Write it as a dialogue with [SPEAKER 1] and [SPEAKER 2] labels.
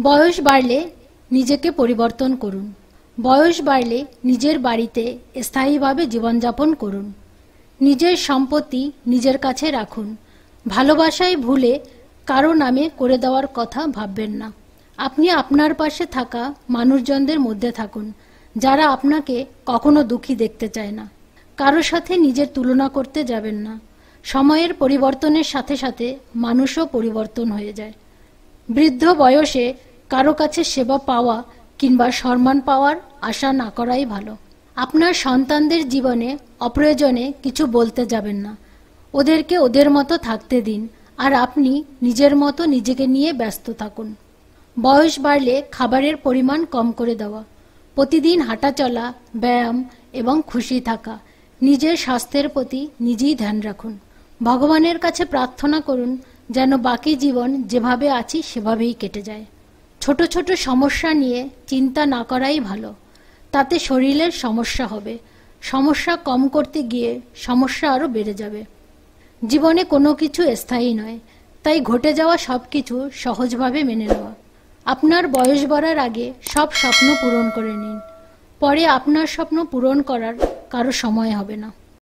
[SPEAKER 1] বয়স বাড়লে নিজেকে পরিবর্তন করুন। বয়স বাড়লে নিজের বাড়িতে স্থায়ীভাবে জীবনযাপন করুন। নিজের সম্পত্তি নিজের কাছে রাখুন। ভালোবাসায় ভুলে কারও নামে করে দেওয়ার কথা ভাববেন না। আপনি আপনার পাশে থাকা মানুষজনদের মধ্যে থাকুন, যারা আপনাকে কখনো দুঃখী দেখতে চায় না। কারও সাথে নিজের তুলনা করতে যাবেন না। সময়ের পরিবর্তনের সাথে সাথে মানুষও পরিবর্তন হয়ে যায়। বৃদ্ধ বয়সে কারও কাছে সেবা পাওয়া কিংবা সম্মান পাওয়ার আশা না করাই ভালো। আপনার সন্তানদের জীবনে অপ্রয়োজনে কিছু বলতে যাবেন না। ওদেরকে ওদের মতো থাকতে দিন আর আপনি নিজের মতো নিজেকে নিয়ে ব্যস্ত থাকুন। বয়স বাড়লে খাবারের পরিমাণ কম করে দেওয়া, প্রতিদিন হাঁটা চলা, ব্যায়াম এবং খুশি থাকা, নিজের স্বাস্থ্যের প্রতি নিজেই ধ্যান রাখুন। ভগবানের কাছে প্রার্থনা করুন যেন বাকি জীবন যেভাবে আছি সেভাবেই কেটে যায়। ছোট ছোট সমস্যা নিয়ে চিন্তা না করাই ভালো। তাতে শরীরের সমস্যা হবে। সমস্যা কম করতে গিয়ে সমস্যা আরও বেড়ে যাবে। জীবনে কোনো কিছু স্থায়ী নয়। তাই ঘটে যাওয়া সব কিছু সহজভাবে মেনে নেওয়া। আপনার বয়স বাড়ার আগে সব স্বপ্ন পূরণ করে নিন। পরে আপনার স্বপ্ন পূরণ করার কারও সময় হবে না।